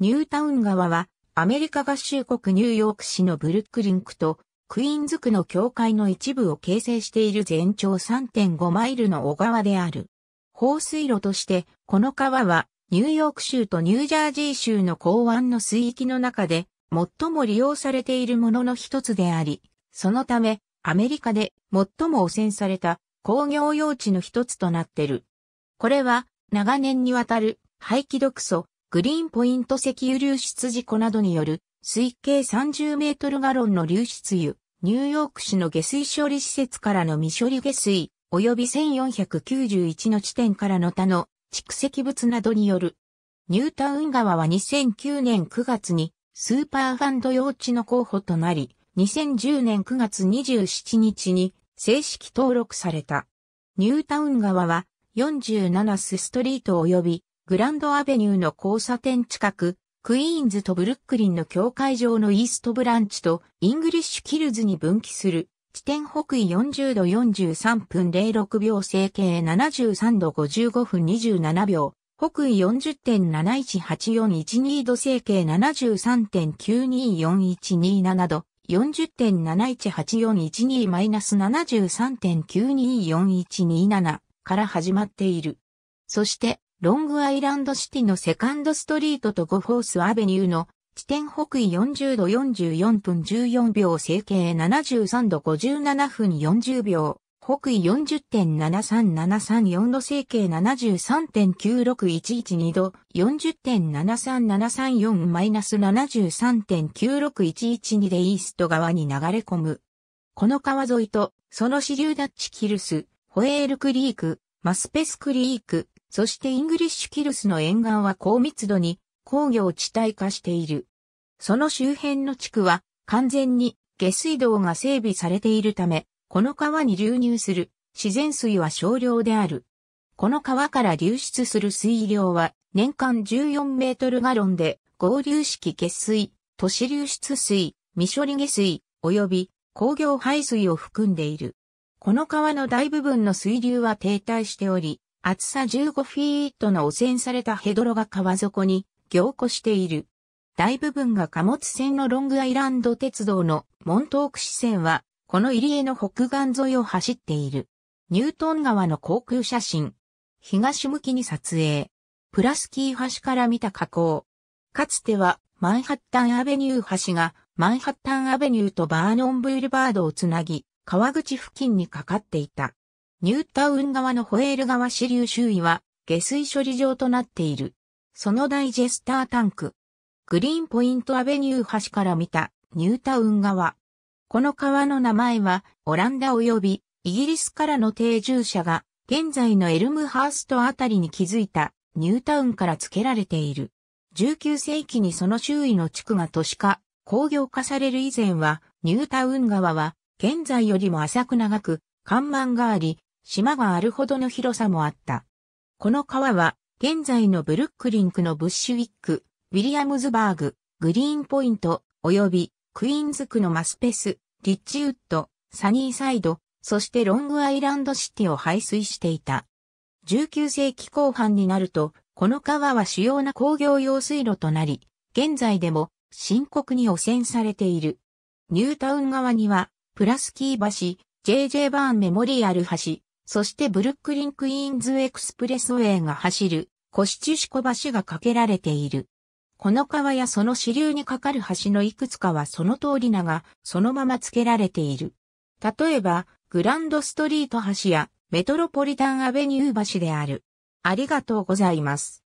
ニュータウン川はアメリカ合衆国ニューヨーク市のブルックリンクとクイーンズ区の境界の一部を形成している全長3.5マイルの小川である。放水路としてこの川はニューヨーク州とニュージャージー州の港湾の水域の中で最も利用されているものの一つであり、そのためアメリカで最も汚染された工業用地の一つとなっている。これは長年にわたる排気毒素、グリーンポイント石油流出事故などによる推計30メートルガロンの流出油、ニューヨーク市の下水処理施設からの未処理下水、及び1491の地点からの他の蓄積物などによる。ニュータウン川は2009年9月にスーパーファンド用地の候補となり、2010年9月27日に正式登録された。ニュータウン川は47ストリート及びグランドアベニューの交差点近く、クイーンズとブルックリンの境界上のイーストブランチとイングリッシュキルズに分岐する、地点北緯40度43分06秒西経73度55分27秒、北緯40.718412度西経73.924127度、40.718412-73.924127から始まっている。そして、ロングアイランドシティのセカンドストリートとゴフォースアベニューの地点北緯40度44分14秒整形73度57分40秒、北緯40.73734度整形73.96112度40.73734-73.96112でイースト側に流れ込む。この川沿いとその支流ダッチキルス、ホエールクリーク、マスペスクリーク、そしてイングリッシュキルスの沿岸は高密度に工業地帯化している。その周辺の地区は完全に下水道が整備されているため、この川に流入する自然水は少量である。この川から流出する水量は年間14メートルガロンで合流式下水、都市流出水、未処理下水、及び工業排水を含んでいる。この川の大部分の水流は停滞しており、厚さ15フィートの汚染されたヘドロが川底に凝固している。大部分が貨物船のロングアイランド鉄道のモントーク支線は、この入り江の北岸沿いを走っている。ニュートン川の航空写真。東向きに撮影。プラスキー橋から見た河口。かつてはマンハッタンアベニュー橋がマンハッタンアベニューとバーノンブールバードをつなぎ、川口付近にかかっていた。ニュータウン川のホエール川支流周囲は下水処理場となっている。そのダイジェスタータンク。グリーンポイントアベニュー橋から見たニュータウン川。この川の名前はオランダ及びイギリスからの定住者が現在のエルムハーストあたりに築いたニュータウンから付けられている。19世紀にその周囲の地区が都市化、工業化される以前はニュータウン川は現在よりも浅く長く、看板があり、島があるほどの広さもあった。この川は、現在のブルックリンクのブッシュウィック、ウィリアムズバーグ、グリーンポイント、及びクイーンズ区のマスペス、リッチウッド、サニーサイド、そしてロングアイランドシティを排水していた。19世紀後半になると、この川は主要な工業用水路となり、現在でも深刻に汚染されている。ニュータウン川には、プラスキー橋、JJ バーンメモリアル橋、そしてブルックリンクイーンズエクスプレスウェイが走るコシチュシコ橋が架けられている。この川やその支流に架かる橋のいくつかはその通り名がそのまま付けられている。例えば、グランドストリート橋やメトロポリタンアベニュー橋である。ありがとうございます。